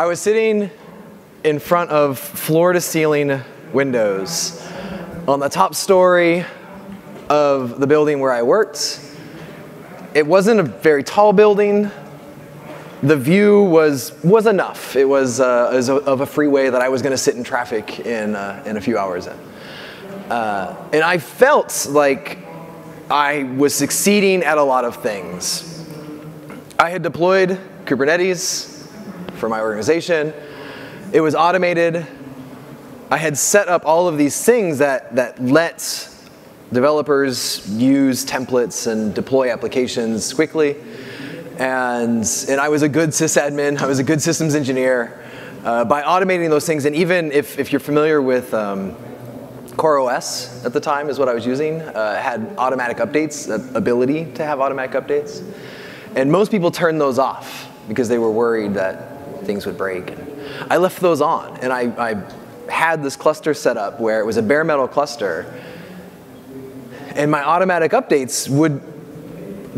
I was sitting in front of floor to ceiling windows on the top story of the building where I worked. It wasn't a very tall building. The view was, was enough. It was, uh, it was of a freeway that I was going to sit in traffic in, uh, in a few hours in. Uh, and I felt like I was succeeding at a lot of things. I had deployed Kubernetes for my organization. It was automated. I had set up all of these things that, that let developers use templates and deploy applications quickly. And, and I was a good sysadmin, I was a good systems engineer. Uh, by automating those things, and even if, if you're familiar with um, CoreOS at the time is what I was using, uh, had automatic updates, ability to have automatic updates. And most people turn those off because they were worried that things would break. And I left those on, and I, I had this cluster set up where it was a bare metal cluster, and my automatic updates would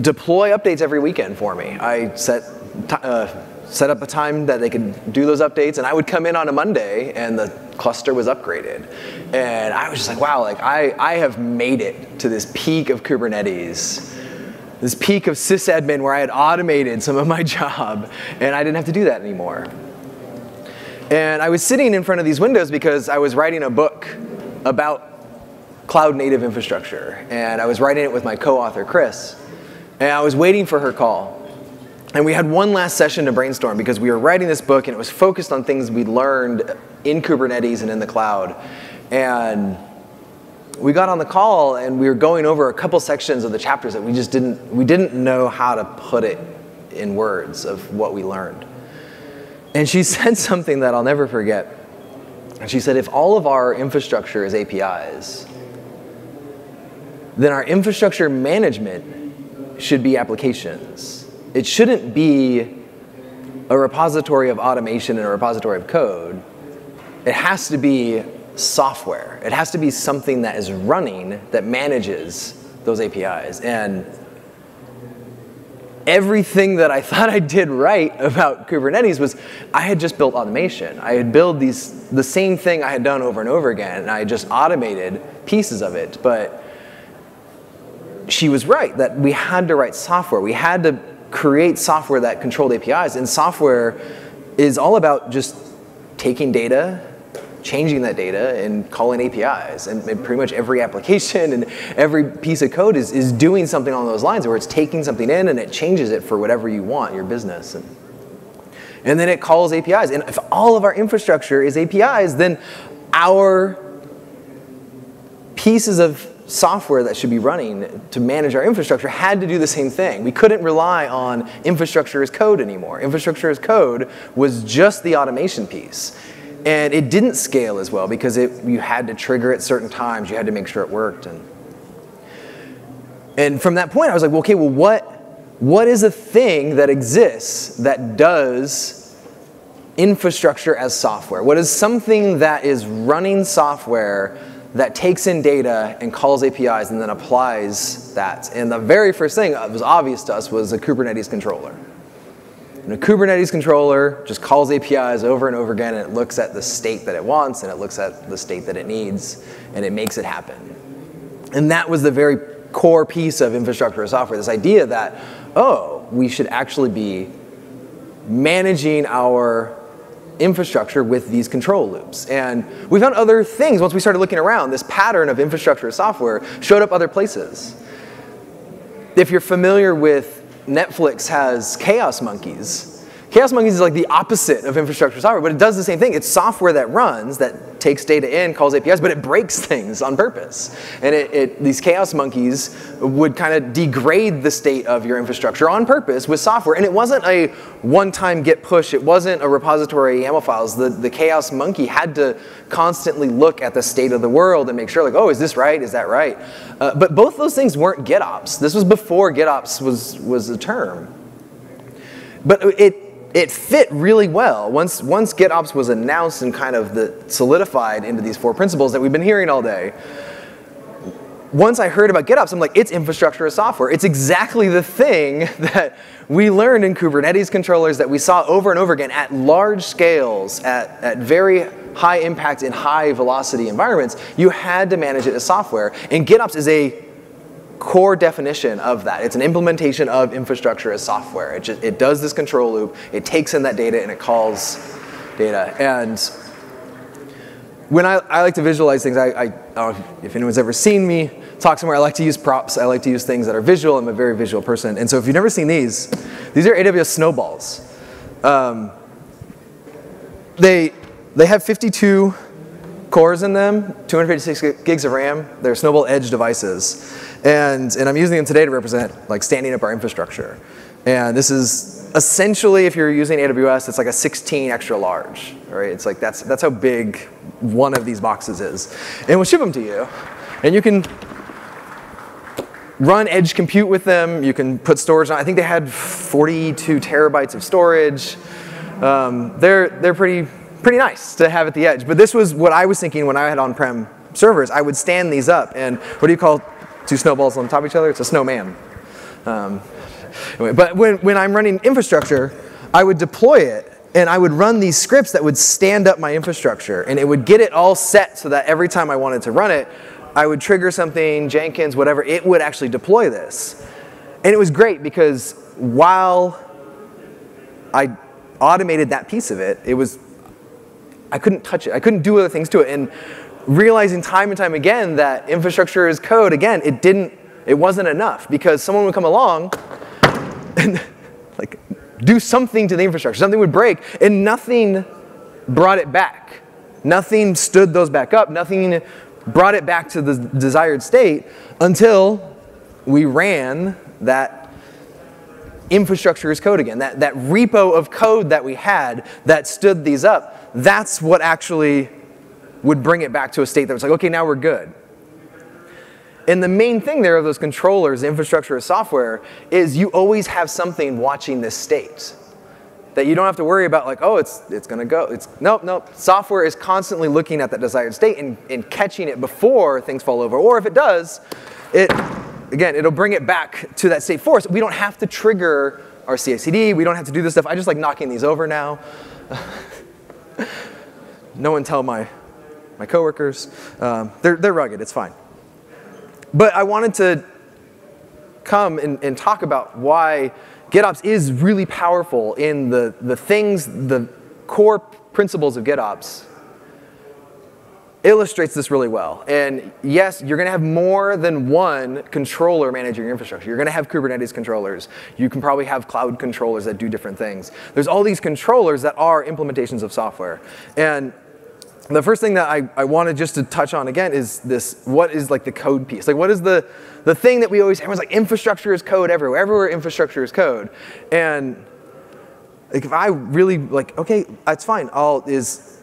deploy updates every weekend for me. I set, uh, set up a time that they could do those updates, and I would come in on a Monday, and the cluster was upgraded. And I was just like, wow, like I, I have made it to this peak of Kubernetes, this peak of sysadmin where I had automated some of my job, and I didn't have to do that anymore. And I was sitting in front of these windows because I was writing a book about cloud native infrastructure, and I was writing it with my co-author, Chris. And I was waiting for her call. And we had one last session to brainstorm because we were writing this book and it was focused on things we learned in Kubernetes and in the cloud. And we got on the call and we were going over a couple sections of the chapters that we just didn't, we didn't know how to put it in words of what we learned. And she said something that I'll never forget. And she said, if all of our infrastructure is APIs, then our infrastructure management should be applications. It shouldn't be a repository of automation and a repository of code. It has to be software. It has to be something that is running that manages those APIs. And everything that I thought I did right about Kubernetes was I had just built automation. I had built these the same thing I had done over and over again, and I just automated pieces of it. But she was right that we had to write software. We had to create software that controlled APIs. And software is all about just taking data, changing that data, and calling APIs. And, and pretty much every application and every piece of code is, is doing something along those lines where it's taking something in and it changes it for whatever you want, your business. And, and then it calls APIs. And if all of our infrastructure is APIs, then our pieces of software that should be running to manage our infrastructure had to do the same thing. We couldn't rely on infrastructure as code anymore. Infrastructure as code was just the automation piece. And it didn't scale as well because it, you had to trigger at certain times. You had to make sure it worked. And, and from that point, I was like, well, okay, well, what, what is a thing that exists that does infrastructure as software? What is something that is running software that takes in data and calls APIs and then applies that. And the very first thing that was obvious to us was a Kubernetes controller. And a Kubernetes controller just calls APIs over and over again and it looks at the state that it wants and it looks at the state that it needs and it makes it happen. And that was the very core piece of infrastructure software, this idea that, oh, we should actually be managing our infrastructure with these control loops. And we found other things once we started looking around. This pattern of infrastructure software showed up other places. If you're familiar with Netflix has Chaos Monkeys, Chaos Monkeys is like the opposite of infrastructure software, but it does the same thing. It's software that runs, that takes data in, calls APIs, but it breaks things on purpose. And it, it, these Chaos Monkeys would kind of degrade the state of your infrastructure on purpose with software. And it wasn't a one-time git push. It wasn't a repository YAML files. The, the Chaos Monkey had to constantly look at the state of the world and make sure, like, oh, is this right? Is that right? Uh, but both those things weren't GitOps. This was before GitOps was, was a term. But it, it fit really well. Once, once GitOps was announced and kind of the, solidified into these four principles that we've been hearing all day, once I heard about GitOps, I'm like, it's infrastructure as software. It's exactly the thing that we learned in Kubernetes controllers that we saw over and over again at large scales, at, at very high impact in high velocity environments. You had to manage it as software. And GitOps is a core definition of that. It's an implementation of infrastructure as software. It, just, it does this control loop, it takes in that data, and it calls data. And when I, I like to visualize things, I, I, I, don't know if anyone's ever seen me talk somewhere, I like to use props. I like to use things that are visual. I'm a very visual person. And so if you've never seen these, these are AWS snowballs. Um, they, they have 52 cores in them, 256 gigs of RAM. They're Snowball Edge devices. And, and I'm using them today to represent like standing up our infrastructure. And this is essentially, if you're using AWS, it's like a 16 extra large, right? It's like that's, that's how big one of these boxes is. And we'll ship them to you. And you can run edge compute with them. You can put storage on. I think they had 42 terabytes of storage. Um, they're, they're pretty, pretty nice to have at the edge. But this was what I was thinking when I had on-prem servers. I would stand these up. And what do you call two snowballs on top of each other? It's a snowman. Um, Anyway, but when, when I'm running infrastructure, I would deploy it and I would run these scripts that would stand up my infrastructure and it would get it all set so that every time I wanted to run it, I would trigger something, Jenkins, whatever, it would actually deploy this. And it was great because while I automated that piece of it, it was, I couldn't touch it. I couldn't do other things to it. And realizing time and time again that infrastructure is code, again, it didn't, it wasn't enough because someone would come along and like do something to the infrastructure. Something would break, and nothing brought it back. Nothing stood those back up. Nothing brought it back to the desired state until we ran that infrastructure as code again. That, that repo of code that we had that stood these up, that's what actually would bring it back to a state that was like, okay, now we're good. And the main thing there of those controllers, infrastructure as software, is you always have something watching this state. That you don't have to worry about like, oh, it's, it's gonna go. It's, nope, nope. Software is constantly looking at that desired state and, and catching it before things fall over. Or if it does, it, again, it'll bring it back to that state for us. We don't have to trigger our CI/CD. We don't have to do this stuff. I just like knocking these over now. no one tell my, my coworkers. Um, they're, they're rugged, it's fine. But I wanted to come and, and talk about why GitOps is really powerful in the, the things, the core principles of GitOps illustrates this really well. And yes, you're going to have more than one controller managing your infrastructure. You're going to have Kubernetes controllers. You can probably have cloud controllers that do different things. There's all these controllers that are implementations of software. And the first thing that I, I wanted just to touch on again is this, what is like the code piece? Like what is the, the thing that we always, everyone's like infrastructure is code everywhere. Everywhere infrastructure is code. And like if I really like, okay, that's fine. All is,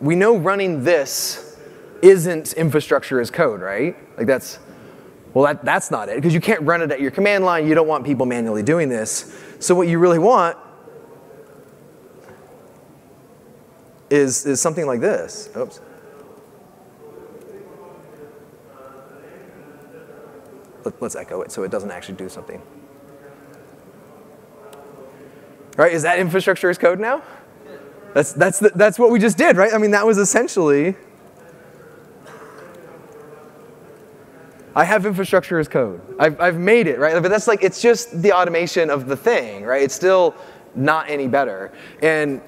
we know running this isn't infrastructure as code, right? Like that's, well, that, that's not it because you can't run it at your command line. You don't want people manually doing this. So what you really want is, is something like this. Oops. Let, let's echo it so it doesn't actually do something. Right, is that infrastructure as code now? That's, that's, the, that's what we just did, right? I mean, that was essentially, I have infrastructure as code. I've, I've made it, right? But that's like, it's just the automation of the thing, right? It's still not any better. And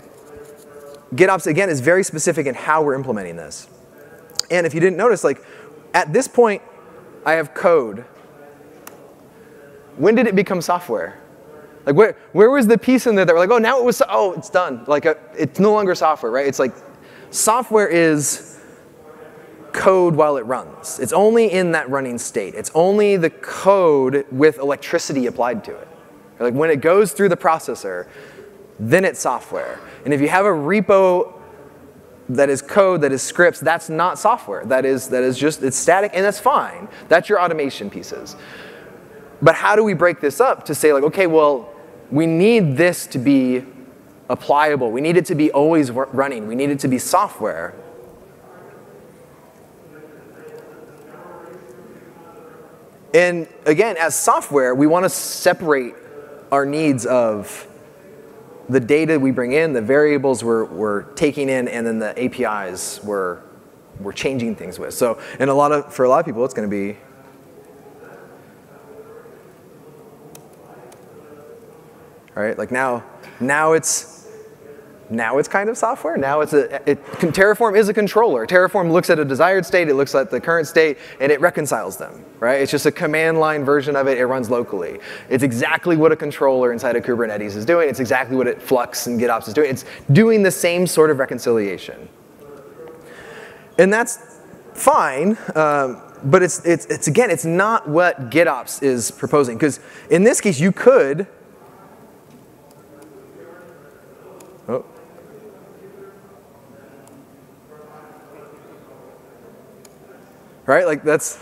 GitOps, again, is very specific in how we're implementing this. And if you didn't notice, like, at this point, I have code. When did it become software? Like, where, where was the piece in there that we're like, oh, now it was, oh, it's done. Like, a, uh, it's no longer software, right? It's like, software is code while it runs. It's only in that running state. It's only the code with electricity applied to it. Like, when it goes through the processor, then it's software. And if you have a repo that is code, that is scripts, that's not software. That is, that is just, it's static and that's fine. That's your automation pieces. But how do we break this up to say like, okay, well, we need this to be applicable. We need it to be always running. We need it to be software. And again, as software, we want to separate our needs of the data we bring in, the variables we're, we're taking in, and then the APIs we're, we're changing things with. So, and a lot of, for a lot of people, it's going to be All right, Like now, now it's now it's kind of software. Now it's a it, Terraform is a controller. Terraform looks at a desired state, it looks at the current state, and it reconciles them. Right? It's just a command line version of it. It runs locally. It's exactly what a controller inside of Kubernetes is doing. It's exactly what it Flux and GitOps is doing. It's doing the same sort of reconciliation, and that's fine. Um, but it's, it's, it's again, it's not what GitOps is proposing. Because in this case, you could Oh. Right? Like that's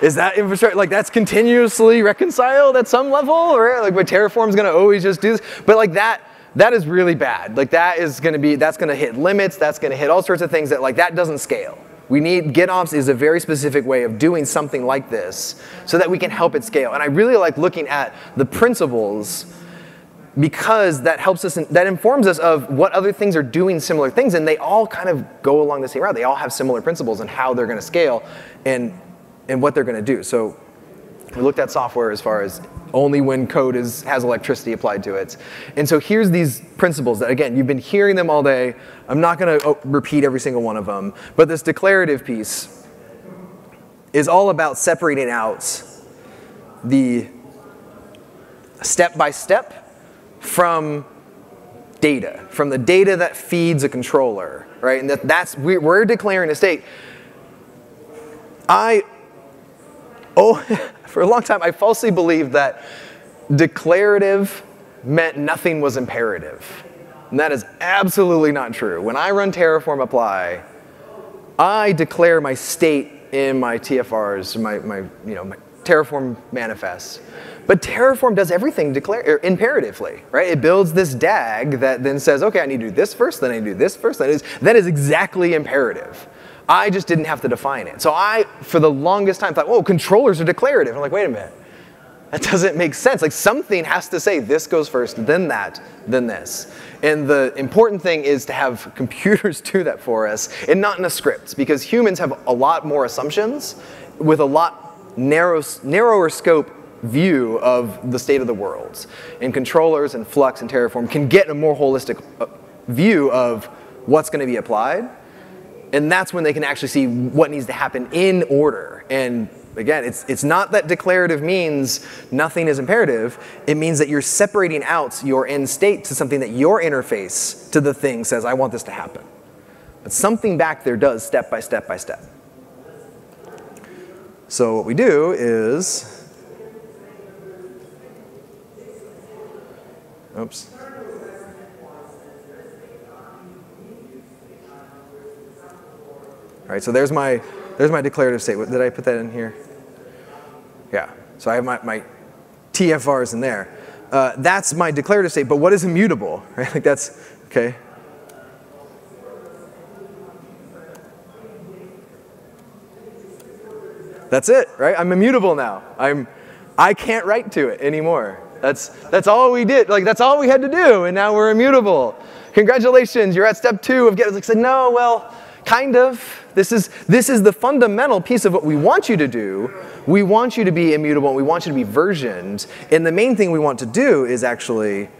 is that infrastructure like that's continuously reconciled at some level, right? Like but Terraform's gonna always just do this. But like that that is really bad. Like that is gonna be that's gonna hit limits, that's gonna hit all sorts of things that like that doesn't scale. We need GitOps is a very specific way of doing something like this so that we can help it scale. And I really like looking at the principles because that helps us, that informs us of what other things are doing similar things, and they all kind of go along the same route. They all have similar principles and how they're going to scale and, and what they're going to do. So we looked at software as far as only when code is, has electricity applied to it. And so here's these principles that, again, you've been hearing them all day. I'm not going to oh, repeat every single one of them, but this declarative piece is all about separating out the step by step from data, from the data that feeds a controller, right? And that, that's, we're declaring a state. I, oh, for a long time, I falsely believed that declarative meant nothing was imperative. And that is absolutely not true. When I run Terraform apply, I declare my state in my tfvars, my, my, you know, my Terraform manifests. But Terraform does everything declare, er, imperatively, right? It builds this DAG that then says, okay, I need to do this first, then I need to do this first. That is, that is exactly imperative. I just didn't have to define it. So I, for the longest time, thought, whoa, controllers are declarative. I'm like, wait a minute. That doesn't make sense. Like something has to say this goes first, then that, then this. And the important thing is to have computers do that for us and not in a script because humans have a lot more assumptions with a lot narrow, narrower scope view of the state of the world. And controllers and Flux and Terraform can get a more holistic uh, view of what's going to be applied. And that's when they can actually see what needs to happen in order. And again, it's, it's not that declarative means nothing is imperative. It means that you're separating out your end state to something that your interface to the thing says, I want this to happen. But something back there does step by step by step. So what we do is Oops. All right, so there's my, there's my declarative state. Did I put that in here? Yeah, so I have my, my tfvars in there. Uh, that's my declarative state, but what is immutable? Right? Like that's, okay. That's it, right? I'm immutable now. I'm, I can't write to it anymore. That's, that's all we did. Like, that's all we had to do, and now we're immutable. Congratulations, you're at step two of getting. Like, said, no, well, kind of. This is, this is the fundamental piece of what we want you to do. We want you to be immutable, and we want you to be versioned. And the main thing we want to do is actually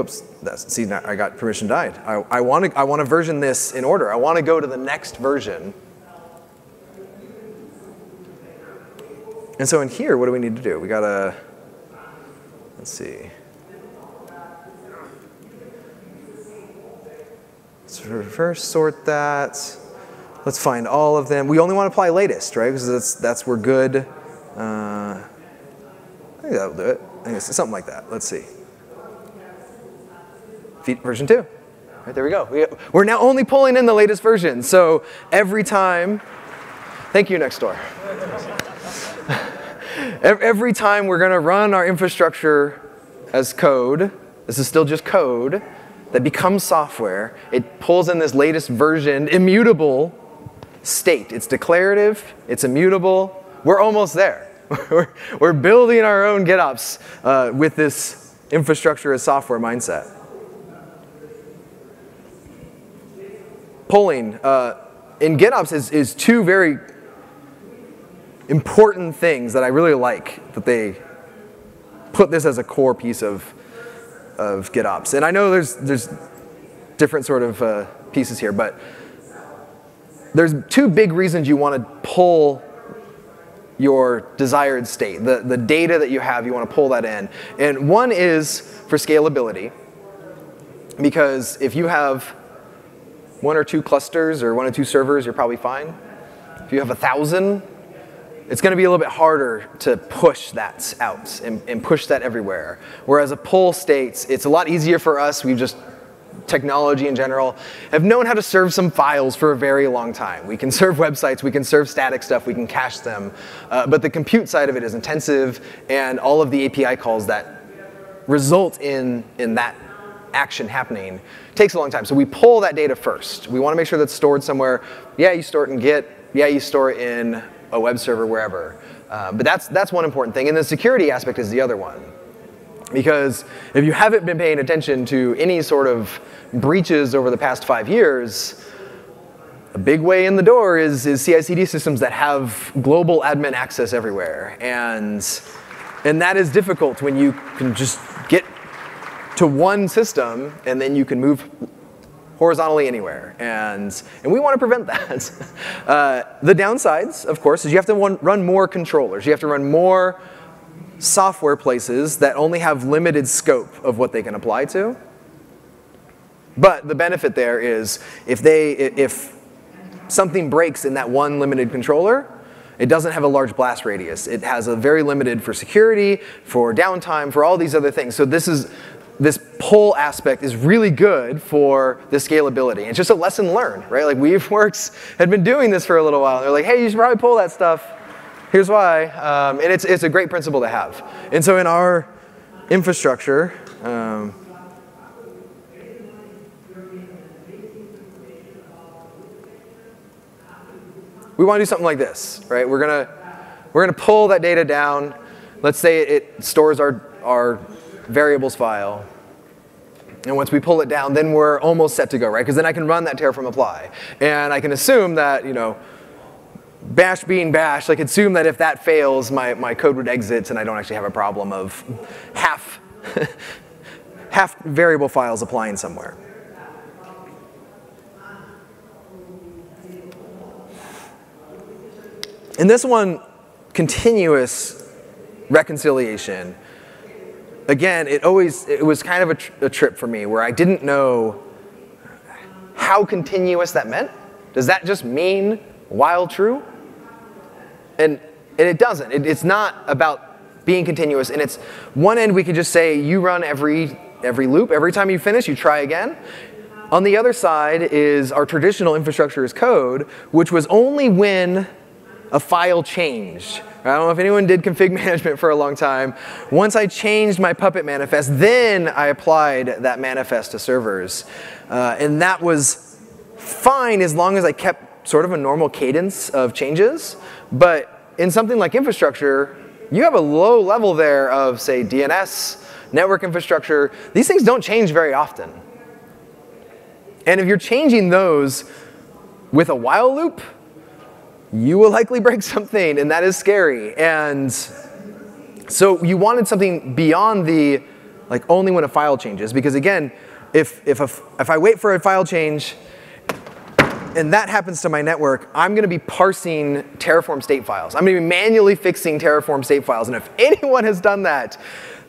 oops, that's, see, I got permission died. I, I want to I wanna version this in order. I want to go to the next version. And so in here, what do we need to do? We gotta, let's see. Let's first sort that. Let's find all of them. We only want to apply latest, right? Because that's, that's we're good. Uh, I think that'll do it. I think it's something like that. Let's see. Version 2. Right, there we go. We, we're now only pulling in the latest version. So every time, thank you, next door. Every time we're going to run our infrastructure as code, this is still just code, that becomes software, it pulls in this latest version, immutable state. It's declarative, it's immutable. We're almost there. we're, we're building our own GitOps uh, with this infrastructure as software mindset. Polling uh, in GitOps is, is two very important things that I really like that they put this as a core piece of, of GitOps. And I know there's, there's different sort of uh, pieces here, but there's two big reasons you want to pull your desired state, the, the data that you have, you want to pull that in. And one is for scalability, because if you have one or two clusters or one or two servers, you're probably fine. If you have a thousand, it's going to be a little bit harder to push that out and, and push that everywhere. Whereas a pull states, it's a lot easier for us. We've just technology in general, have known how to serve some files for a very long time. We can serve websites, we can serve static stuff, we can cache them, uh, but the compute side of it is intensive, and all of the API calls that result in, in that action happening takes a long time. So we pull that data first. We want to make sure that's stored somewhere. Yeah, you store it in Git. Yeah, you store it in a web server, wherever. Uh, but that's, that's one important thing. And the security aspect is the other one. Because if you haven't been paying attention to any sort of breaches over the past five years, a big way in the door is, is CI/CD systems that have global admin access everywhere, and and that is difficult when you can just get to one system and then you can move horizontally anywhere, and and we want to prevent that. Uh, the downsides, of course, is you have to run more controllers. You have to run more software places that only have limited scope of what they can apply to. But the benefit there is if they if something breaks in that one limited controller, it doesn't have a large blast radius. It has a very limited for security, for downtime, for all these other things. So this is this pull aspect is really good for the scalability. It's just a lesson learned, right? Like Weaveworks had been doing this for a little while. They're like, hey, you should probably pull that stuff. Here's why. Um, and it's, it's a great principle to have. And so in our infrastructure, um, we want to do something like this, right? We're gonna we're gonna pull that data down. Let's say it stores our our variables file. And once we pull it down, then we're almost set to go, right? Because then I can run that Terraform apply. And I can assume that, you know, bash being bash, like assume that if that fails, my, my code would exit and I don't actually have a problem of half, half variable files applying somewhere. In this one, continuous reconciliation, again, it always, it was kind of a, tr a trip for me where I didn't know how continuous that meant. Does that just mean while true? And, and it doesn't. It, it's not about being continuous. And it's one end we could just say you run every, every loop. Every time you finish, you try again. On the other side is our traditional infrastructure as code, which was only when a file change. I don't know if anyone did config management for a long time. Once I changed my Puppet manifest, then I applied that manifest to servers. Uh, and that was fine as long as I kept sort of a normal cadence of changes. But in something like infrastructure, you have a low level there of, say, DNS, network infrastructure. These things don't change very often. And if you're changing those with a while loop, you will likely break something, and that is scary. And so you wanted something beyond the, like only when a file changes, because again, if, if, a, if I wait for a file change, and that happens to my network, I'm going to be parsing Terraform state files. I'm going to be manually fixing Terraform state files. And if anyone has done that,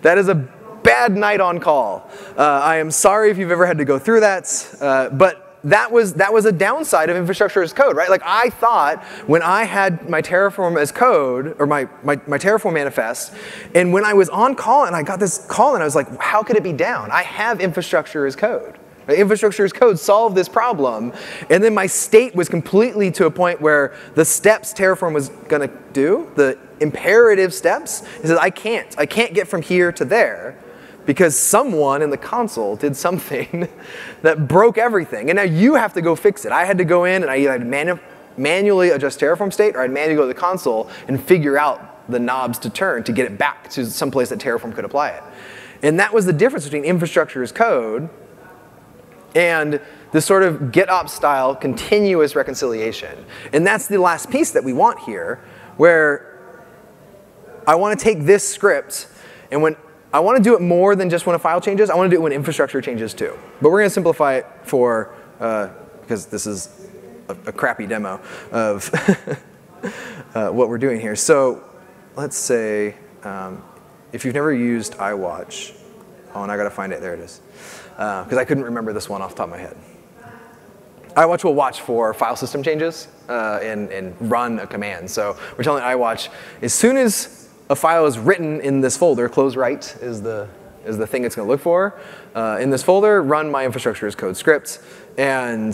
that is a bad night on call. Uh, I am sorry if you've ever had to go through that, uh, but that was, that was a downside of infrastructure as code, right? Like I thought when I had my Terraform as code, or my, my, my Terraform manifest, and when I was on call and I got this call and I was like, how could it be down? I have infrastructure as code. Infrastructure as code solved this problem, and then my state was completely to a point where the steps Terraform was gonna do, the imperative steps, he says, I can't. I can't get from here to there because someone in the console did something that broke everything. And now you have to go fix it. I had to go in and I had to manu manually adjust Terraform state, or I'd manually go to the console and figure out the knobs to turn to get it back to some place that Terraform could apply it. And that was the difference between infrastructure as code and this sort of GitOps style continuous reconciliation. And that's the last piece that we want here, where I want to take this script, and when I want to do it more than just when a file changes, I want to do it when infrastructure changes too. But we're going to simplify it for, uh, because this is a, a crappy demo of uh, what we're doing here. So let's say, um, if you've never used iWatch, oh, and I got to find it, there it is, because uh, I couldn't remember this one off the top of my head iWatch will watch for file system changes uh, and, and run a command. So we're telling iWatch, as soon as a file is written in this folder, close write is the, is the thing it's going to look for. Uh, in this folder, run my infrastructure as code script. And,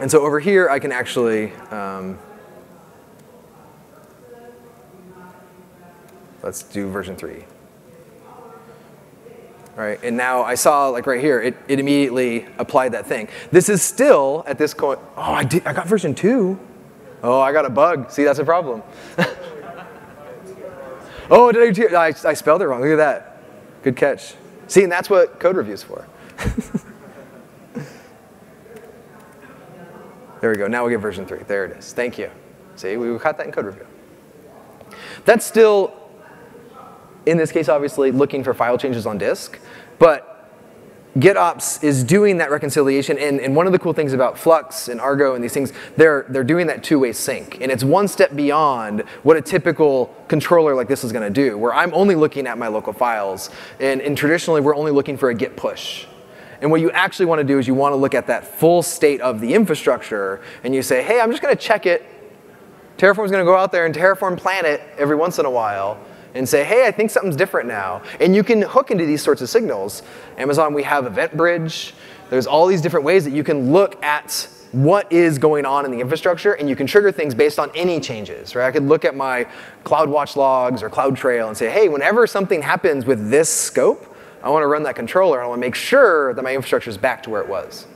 and so over here, I can actually, um, let's do version 3 right? And now I saw, like right here, it, it immediately applied that thing. This is still, at this point, oh, I, did, I got version 2. Oh, I got a bug. See, that's a problem. oh, did I, I, I spelled it wrong. Look at that. Good catch. See, and that's what code review is for. there we go. Now we get version 3. There it is. Thank you. See, we caught that in code review. That's still in this case, obviously, looking for file changes on disk. But GitOps is doing that reconciliation, and, and, one of the cool things about Flux and Argo and these things, they're, they're doing that two-way sync. And it's one step beyond what a typical controller like this is gonna do, where I'm only looking at my local files, and, and traditionally we're only looking for a git push. And what you actually wanna do is you wanna look at that full state of the infrastructure, and you say, hey, I'm just gonna check it. Terraform's gonna go out there and terraform planet every once in a while, and say, hey, I think something's different now. And you can hook into these sorts of signals. Amazon, we have EventBridge. There's all these different ways that you can look at what is going on in the infrastructure, and you can trigger things based on any changes, right? I could look at my CloudWatch logs or CloudTrail and say, hey, whenever something happens with this scope, I want to run that controller, I want to make sure that my infrastructure is back to where it was.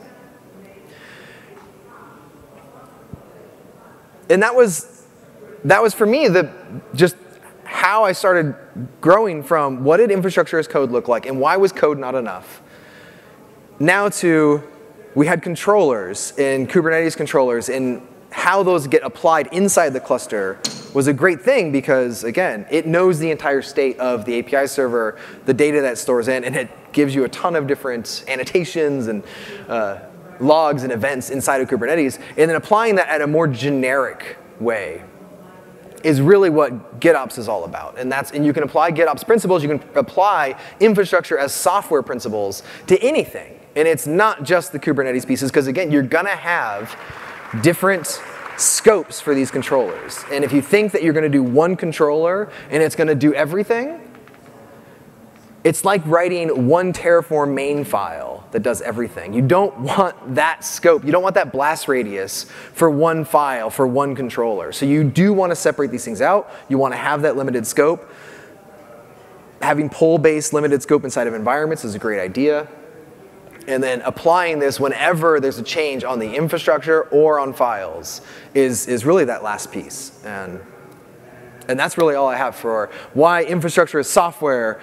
And that was, that was for me, the, just how I started growing from what did infrastructure as code look like and why was code not enough, now to we had controllers and Kubernetes controllers and how those get applied inside the cluster was a great thing because, again, it knows the entire state of the API server, the data that stores in, and it gives you a ton of different annotations and uh, logs and events inside of Kubernetes, and then applying that at a more generic way is really what GitOps is all about. And, that's, and you can apply GitOps principles, you can apply infrastructure as software principles to anything. And it's not just the Kubernetes pieces, because again, you're gonna have different scopes for these controllers. And if you think that you're gonna do one controller and it's gonna do everything, it's like writing one Terraform main file that does everything. You don't want that scope. You don't want that blast radius for one file, for one controller. So you do want to separate these things out. You want to have that limited scope. Having pull-based limited scope inside of environments is a great idea. And then applying this whenever there's a change on the infrastructure or on files is, is really that last piece. And, and that's really all I have for why infrastructure is software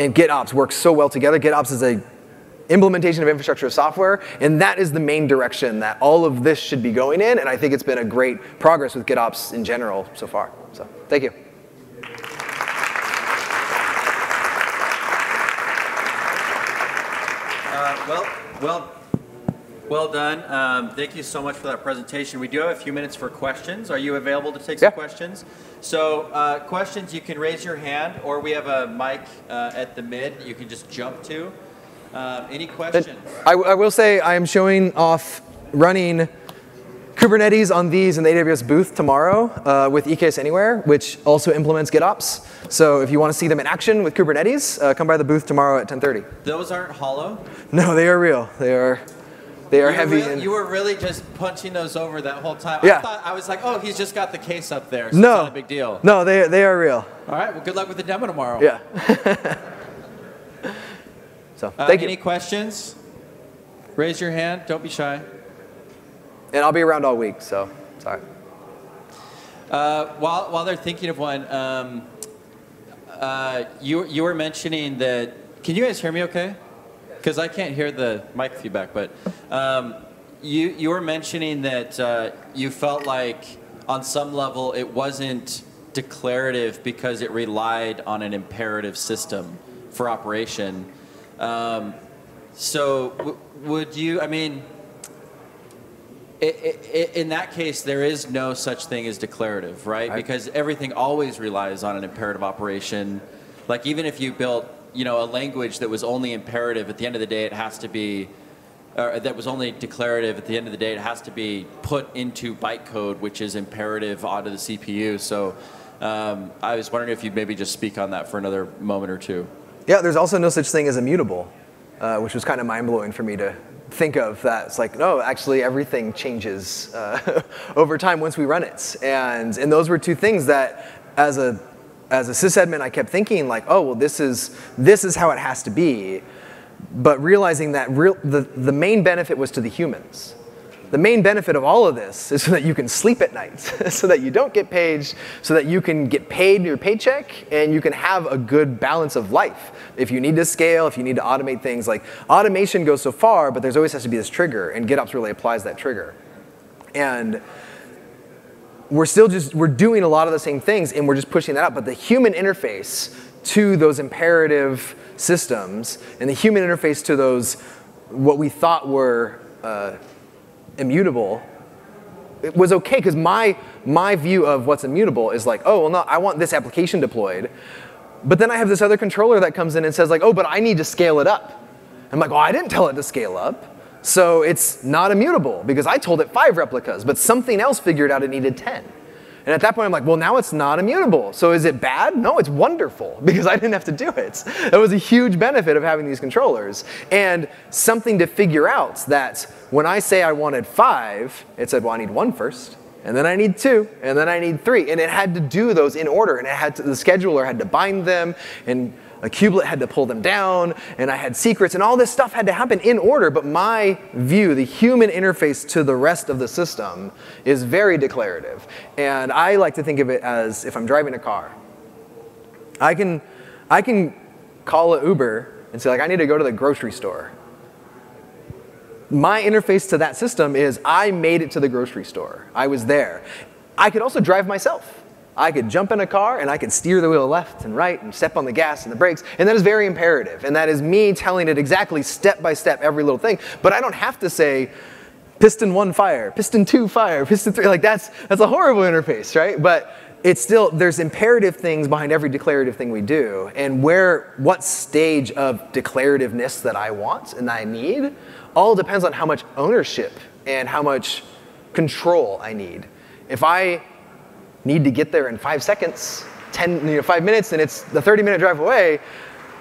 and GitOps work so well together. GitOps is a implementation of infrastructure as software, and that is the main direction that all of this should be going in, and I think it's been a great progress with GitOps in general so far. So thank you. Uh, well, well, well done. Um, thank you so much for that presentation. We do have a few minutes for questions. Are you available to take some yeah. questions? So uh, questions, you can raise your hand, or we have a mic uh, at the mid you can just jump to. Uh, any questions? I, I will say I am showing off running Kubernetes on these in the AWS booth tomorrow uh, with EKS Anywhere, which also implements GitOps. So if you want to see them in action with Kubernetes, uh, come by the booth tomorrow at 10:30. Those aren't hollow. No, they are real. They are they are you heavy. Really, you were really just punching those over that whole time. Yeah. I, thought, I was like, oh, he's just got the case up there. So no. It's not a big deal. No, they, they are real. All right. Well, good luck with the demo tomorrow. Yeah. so, uh, thank any you. questions? Raise your hand. Don't be shy. And I'll be around all week, so sorry. Uh, while, while they're thinking of one, um, uh, you, you were mentioning that. Can you guys hear me okay? Because I can't hear the mic feedback, but um, you, you were mentioning that uh, you felt like on some level it wasn't declarative because it relied on an imperative system for operation. Um, so, w- would you, I mean, i- i- in that case, there is no such thing as declarative, right? Right. Because everything always relies on an imperative operation. Like even if you built, you know, a language that was only imperative, at the end of the day, it has to be, or that was only declarative. At the end of the day, it has to be put into bytecode, which is imperative onto the CPU. So, um, I was wondering if you'd maybe just speak on that for another moment or two. Yeah, there's also no such thing as immutable, uh, which was kind of mind blowing for me to think of. That it's like, no, actually, everything changes uh, over time once we run it, and and those were two things that, as a as a sysadmin, I kept thinking like, oh, well, this is this is how it has to be, but realizing that real, the the main benefit was to the humans. The main benefit of all of this is so that you can sleep at night, so that you don't get paid, so that you can get paid your paycheck and you can have a good balance of life. If you need to scale, if you need to automate things, like automation goes so far, but there's always has to be this trigger, and GitOps really applies that trigger. And we're still just we're doing a lot of the same things and we're just pushing that out but the human interface to those imperative systems and the human interface to those what we thought were uh, immutable it was okay because my my view of what's immutable is like oh well no i want this application deployed. But then i have this other controller that comes in and says like oh but i need to scale it up. I'm like well i didn't tell it to scale up so it's not immutable because I told it five replicas, but something else figured out it needed 10. And at that point, I'm like, well, now it's not immutable. So is it bad? No, it's wonderful because I didn't have to do it. That was a huge benefit of having these controllers. And something to figure out that when I say I wanted five, it said, well, I need one first. And then I need two, and then I need three. And it had to do those in order, and it had to, the scheduler had to bind them, and a kubelet had to pull them down, and I had secrets, and all this stuff had to happen in order. But my view, the human interface to the rest of the system, is very declarative. And I like to think of it as if I'm driving a car, I can, I can call an Uber and say, like, I need to go to the grocery store. My interface to that system is I made it to the grocery store. I was there. I could also drive myself. I could jump in a car and I could steer the wheel left and right and step on the gas and the brakes. And that is very imperative. And that is me telling it exactly step by step every little thing. But I don't have to say, piston one fire, piston two fire, piston three. Like that's, that's a horrible interface, right? But it's still, there's imperative things behind every declarative thing we do. And where, what stage of declarativeness that I want and I need all depends on how much ownership and how much control I need. If I need to get there in five seconds, 10, you know, five minutes, and it's the 30 minute drive away,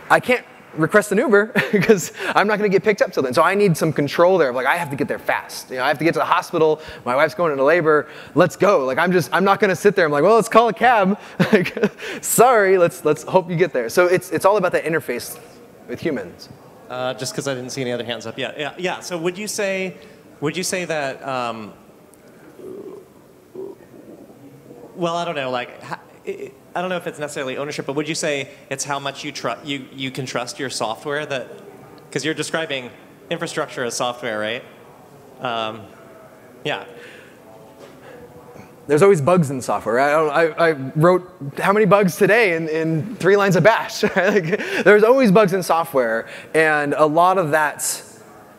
I can't request an Uber because I'm not going to get picked up till then. So I need some control there like I have to get there fast. You know, I have to get to the hospital. My wife's going into labor. Let's go. Like I'm just I'm not going to sit there. I'm like, well, let's call a cab. like, sorry, let's let's hope you get there. So it's it's all about that interface with humans. Uh, just because I didn't see any other hands up. Yeah, yeah, yeah. So would you say, would you say that? Um, well, I don't know. Like, I don't know if it's necessarily ownership, but would you say it's how much you trust you you can trust your software that? Because you're describing infrastructure as software, right? Um, yeah. There's always bugs in software. I, I, I wrote how many bugs today in, in three lines of bash. like, there's always bugs in software, and a lot of that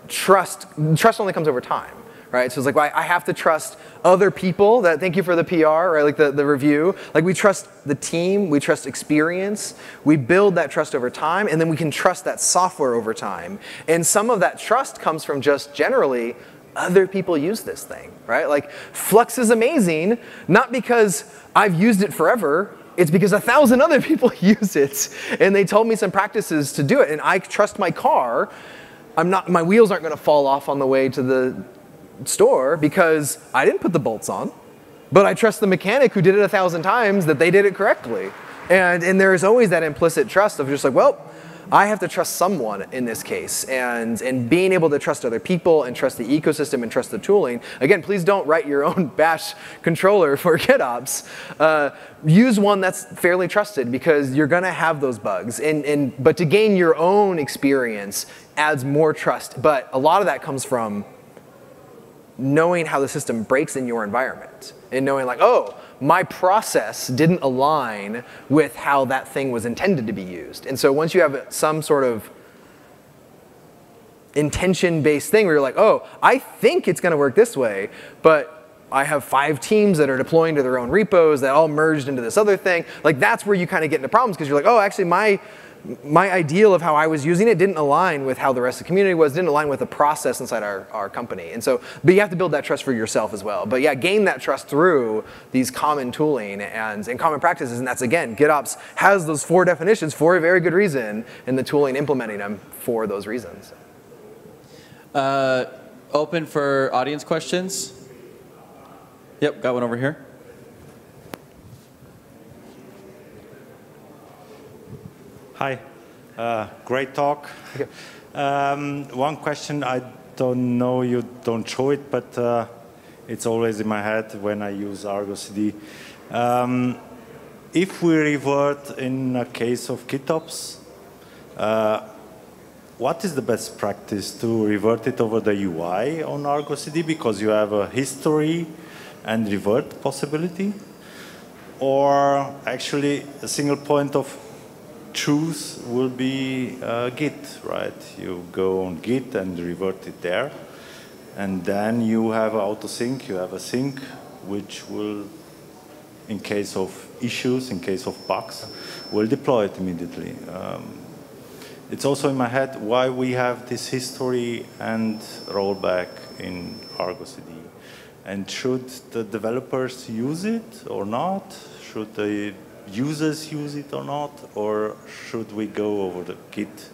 trust trust only comes over time, right? So it's like well, I have to trust other people. That thank you for the PR, right? Like the, the review. Like we trust the team, we trust experience. We build that trust over time, and then we can trust that software over time. And some of that trust comes from just generally other people use this thing, right? Like Flux is amazing, not because I've used it forever. It's because a thousand other people use it, and they told me some practices to do it. And I trust my car. I'm not. My wheels aren't going to fall off on the way to the store because I didn't put the bolts on, but I trust the mechanic who did it a thousand times that they did it correctly. And and there is always that implicit trust of just like, well, I have to trust someone in this case, and and being able to trust other people and trust the ecosystem and trust the tooling. Again, please don't write your own Bash controller for GitOps. Uh, use one that's fairly trusted because you're going to have those bugs. And and but to gain your own experience adds more trust. But a lot of that comes from knowing how the system breaks in your environment and knowing like, oh, my process didn't align with how that thing was intended to be used. And so once you have some sort of intention-based thing where you're like, oh, I think it's going to work this way, but I have five teams that are deploying to their own repos that all merged into this other thing. Like that's where you kind of get into problems because you're like, oh, actually my my ideal of how I was using it didn't align with how the rest of the community was, didn't align with the process inside our, our company. And so, but you have to build that trust for yourself as well. But yeah, gain that trust through these common tooling and, and common practices. And that's again, GitOps has those four definitions for a very good reason, and the tooling implementing them for those reasons. Uh, open for audience questions. Yep, got one over here. Hi, uh, great talk. Um, one question, I don't know, you don't show it, but uh, it's always in my head when I use Argo CD. Um, if we revert in a case of GitOps, uh, what is the best practice to revert it over the UI on Argo CD because you have a history and revert possibility? Or actually a single point of truth will be uh, Git, right? You go on Git and revert it there. And then you have autosync, you have a sync, which will, in case of issues, in case of bugs, will deploy it immediately. Um, it's also in my head why we have this history and rollback in Argo CD. And should the developers use it or not? Should they users use it or not, or should we go over the Git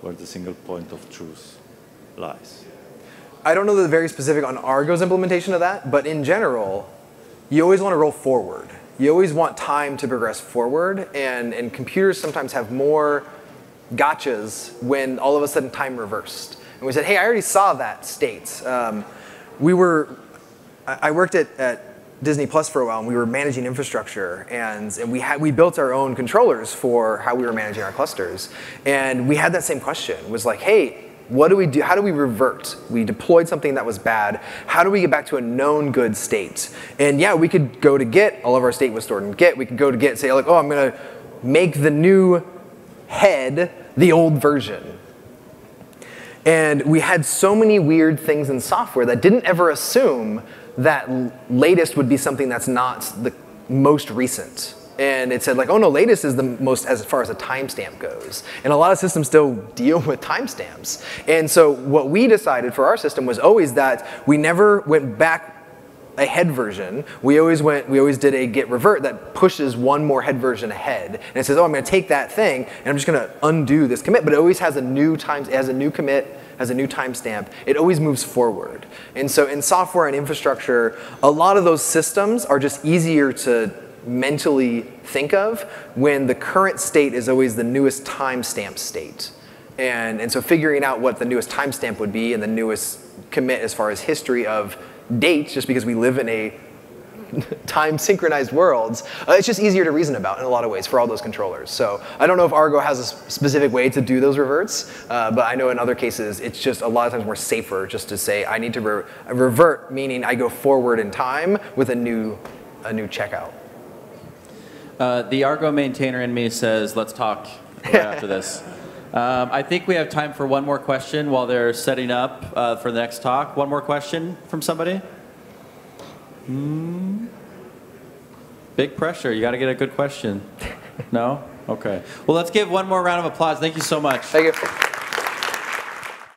where the single point of truth lies? I don't know the very specific on Argo's implementation of that, but in general, you always want to roll forward. You always want time to progress forward, and, and computers sometimes have more gotchas when all of a sudden time reversed. And we said, hey, I already saw that state. Um, we were, I worked at, at Disney Plus for a while, and we were managing infrastructure, and, and we had we built our own controllers for how we were managing our clusters, and we had that same question. Was like, hey, what do we do? How do we revert? We deployed something that was bad. How do we get back to a known good state? And yeah, we could go to Git. All of our state was stored in Git. We could go to Git and say like, oh, I'm gonna make the new head the old version. And we had so many weird things in software that didn't ever assume that latest would be something that's not the most recent. And it said like, oh no, latest is the most as far as a timestamp goes. And a lot of systems still deal with timestamps. And so what we decided for our system was always that we never went back a head version. We always went, we always did a git revert that pushes one more head version ahead. And it says, oh, I'm gonna take that thing and I'm just gonna undo this commit, but it always has a new times, it has a new commit has a new timestamp, it always moves forward. And so in software and infrastructure, a lot of those systems are just easier to mentally think of when the current state is always the newest timestamp state. And, and so figuring out what the newest timestamp would be and the newest commit as far as history of dates, just because we live in a time synchronized worlds, uh, it's just easier to reason about in a lot of ways for all those controllers. So I don't know if Argo has a specific way to do those reverts, uh, but I know in other cases it's just a lot of times more safer just to say I need to re revert, meaning I go forward in time with a new, a new checkout. Uh, the Argo maintainer in me says, let's talk right after this. Um, I think we have time for one more question while they're setting up uh, for the next talk. One more question from somebody? Hmm. Big pressure. You got to get a good question. No? Okay. Well, let's give one more round of applause. Thank you so much. Thank you.